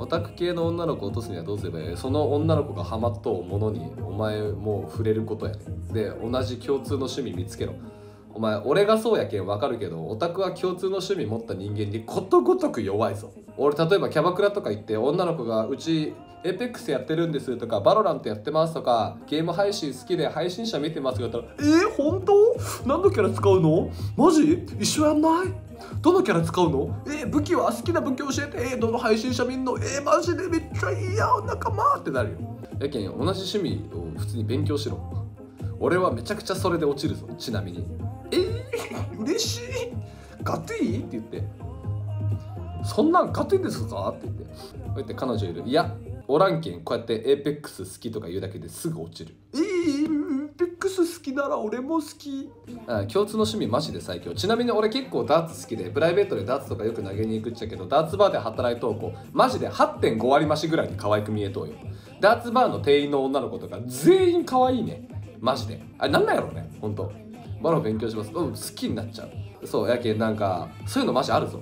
オタク系の女の子を落とすにはどうすればいい？その女の子がハマっとうものにお前もう触れることやねで同じ共通の趣味見つけろ。お前俺がそうやけんわかるけどオタクは共通の趣味持った人間にことごとく弱いぞ。俺例えばキャバクラとか行って女の子がうちエペックスやってるんですとかバロラントやってますとかゲーム配信好きで配信者見てますって言ったらえー、本当？何のキャラ使うの？マジ？一緒やんない？どのキャラ使うの？えー、武器は好きな武器教えて。えー、どの配信者見んの？えー、マジでめっちゃいいや仲間ってなるよ。やけん同じ趣味を普通に勉強しろ。俺はめちゃくちゃそれで落ちるぞ。ちなみに。えー、嬉しい。ガトゥイ？って言って。そんなんガトゥイですか？って言って。こうやって彼女いる。いやおらんけんこうやってエーペックス好きとか言うだけですぐ落ちる。えー、エーペックス好きなら俺も好き。あ共通の趣味マジで最強。ちなみに俺結構ダーツ好きでプライベートでダーツとかよく投げに行くっちゃけどダーツバーで働いとう。子マジで8.5割増しぐらいに可愛く見えとうよ。ダーツバーの店員の女の子とか全員可愛いね。マジで。あれなんなんやろうねほんとバロ勉強します。うん好きになっちゃう。そうやけんなんかそういうのマジあるぞ